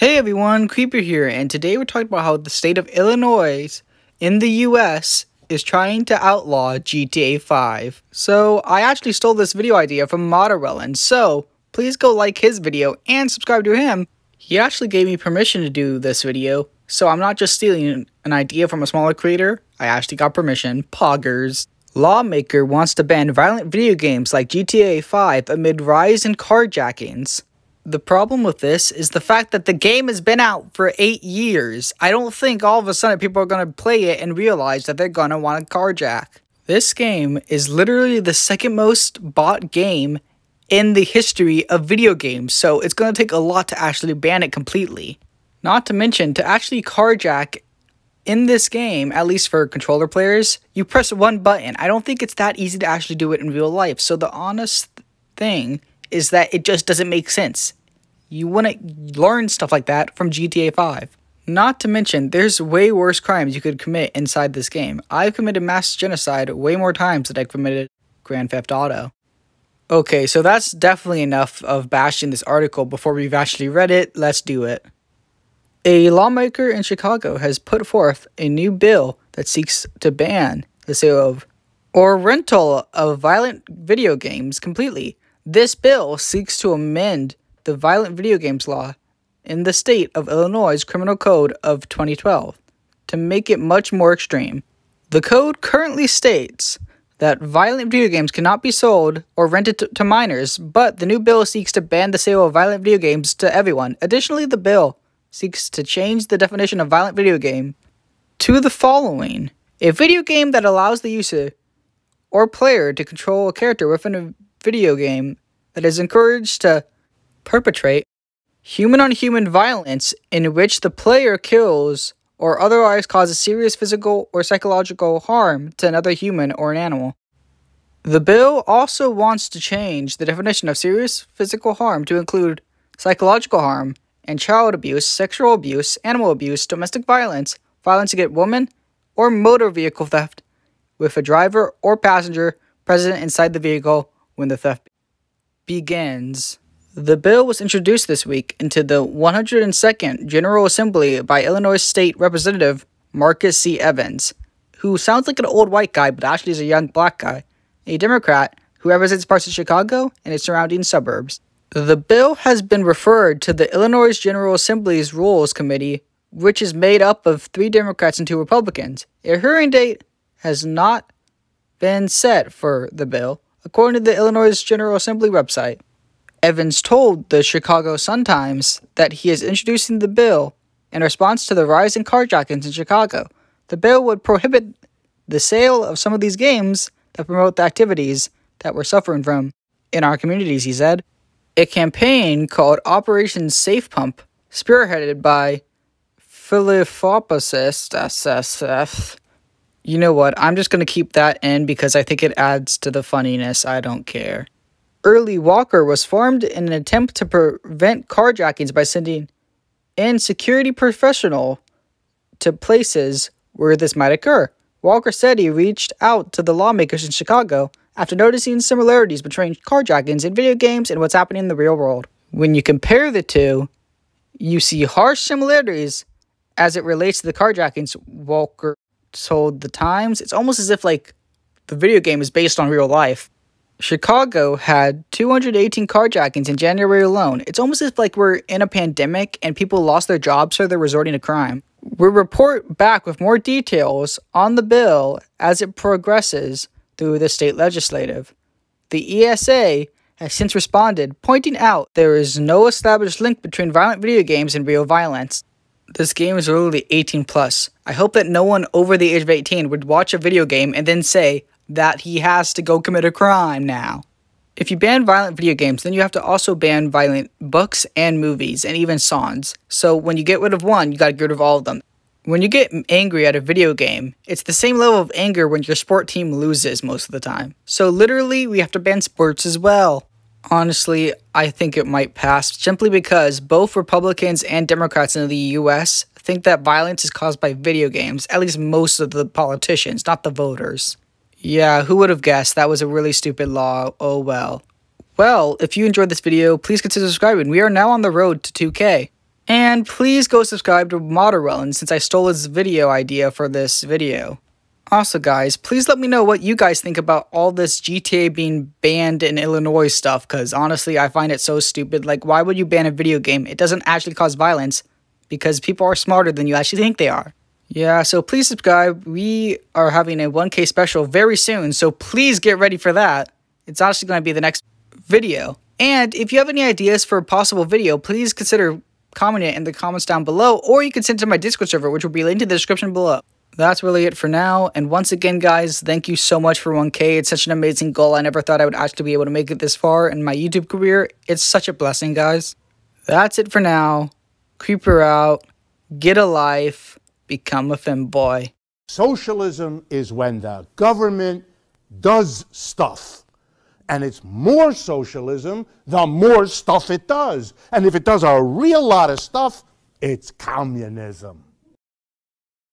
Hey everyone, Creeper here, and today we're talking about how the state of Illinois in the US is trying to outlaw GTA 5. So, I actually stole this video idea from MaterWelon, so please go like his video and subscribe to him. He actually gave me permission to do this video, so I'm not just stealing an idea from a smaller creator, I actually got permission. Poggers. Lawmaker wants to ban violent video games like GTA 5 amid rise in carjackings. The problem with this is the fact that the game has been out for eight years. I don't think all of a sudden people are going to play it and realize that they're going to want to carjack. This game is literally the second most bought game in the history of video games, so it's going to take a lot to actually ban it completely. Not to mention, to actually carjack in this game, at least for controller players, you press one button. I don't think it's that easy to actually do it in real life. So the honest thing is that it just doesn't make sense. You wouldn't learn stuff like that from GTA 5. Not to mention, there's way worse crimes you could commit inside this game. I've committed mass genocide way more times than I've committed Grand Theft Auto. Okay, so that's definitely enough of bashing this article before we've actually read it. Let's do it. A lawmaker in Chicago has put forth a new bill that seeks to ban the sale of or rental of violent video games completely. This bill seeks to amend the violent video games law in the state of Illinois' Criminal Code of 2012 to make it much more extreme. The code currently states that violent video games cannot be sold or rented to, to, minors, but the new bill seeks to ban the sale of violent video games to everyone. Additionally, the bill seeks to change the definition of violent video game to the following a video game that allows the user or player to control a character within a video game that is encouraged to perpetrate human on human violence in which the player kills or otherwise causes serious physical or psychological harm to another human or an animal. The bill also wants to change the definition of serious physical harm to include psychological harm and child abuse, sexual abuse, animal abuse, domestic violence, violence against women, or motor vehicle theft with a driver or passenger present inside the vehicle when the theft begins. The bill was introduced this week into the 102nd General Assembly by Illinois State Representative Marcus C. Evans, who sounds like an old white guy but actually is a young black guy, a Democrat who represents parts of Chicago and its surrounding suburbs. The bill has been referred to the Illinois General Assembly's Rules Committee, which is made up of three Democrats and two Republicans. A hearing date has not been set for the bill, according to the Illinois General Assembly website. Evans told the Chicago Sun-Times that he is introducing the bill in response to the rise in carjackings in Chicago. The bill would prohibit the sale of some of these games that promote the activities that we're suffering from in our communities, he said. A campaign called Operation Safe Pump, spearheaded by Philippoposis, you know what, I'm just going to keep that in because I think it adds to the funniness. I don't care. Early Walker was formed in an attempt to prevent carjackings by sending in security professional to places where this might occur. Walker said he reached out to the lawmakers in Chicago after noticing similarities between carjackings in video games and what's happening in the real world. When you compare the two, you see harsh similarities as it relates to the carjackings Walker told the Times. It's almost as if like the video game is based on real life. Chicago had 218 carjackings in January alone. It's almost as if like we're in a pandemic and people lost their jobs so they're resorting to crime. We'll report back with more details on the bill as it progresses through the state legislative. The ESA has since responded, pointing out there is no established link between violent video games and real violence. This game is literally 18 plus. I hope that no one over the age of 18 would watch a video game and then say, that he has to go commit a crime now. If you ban violent video games, then you have to also ban violent books and movies and even songs. So when you get rid of one, you gotta get rid of all of them. When you get angry at a video game, it's the same level of anger when your sport team loses most of the time. So literally, we have to ban sports as well. Honestly, I think it might pass simply because both Republicans and Democrats in the US think that violence is caused by video games, at least most of the politicians, not the voters. Yeah, who would have guessed that was a really stupid law? Oh well. Well, if you enjoyed this video, please consider subscribing. We are now on the road to 2K. And please go subscribe to MaterWelon since I stole his video idea for this video. Also guys, please let me know what you guys think about all this GTA being banned in Illinois stuff, cause honestly I find it so stupid. Like why would you ban a video game? It doesn't actually cause violence, because people are smarter than you actually think they are. Yeah, so please subscribe. We are having a 1k special very soon, so please get ready for that. It's actually going to be the next video. And if you have any ideas for a possible video, please consider commenting it in the comments down below, or you can send it to my Discord server, which will be linked in the description below. That's really it for now, and once again, guys, thank you so much for 1k. It's such an amazing goal. I never thought I would actually be able to make it this far in my YouTube career. It's such a blessing, guys. That's it for now. Creeper out. Get a life. Become a femboy. Socialism is when the government does stuff and it's more socialism the more stuff it does. And if it does a real lot of stuff, it's communism.